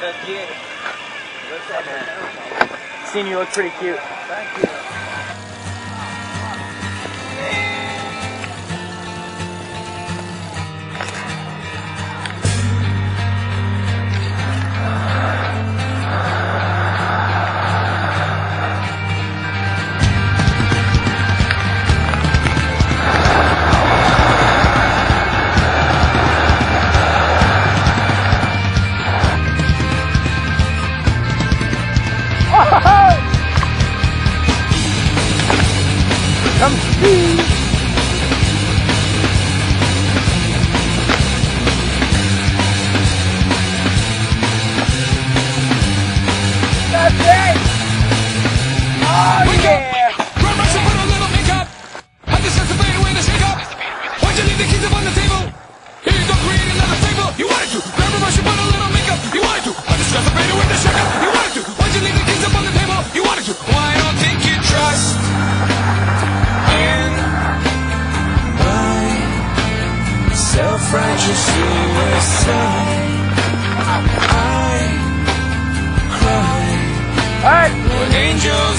That's Seen you look pretty cute. Thank you. Woo! just hear. I cry. When angels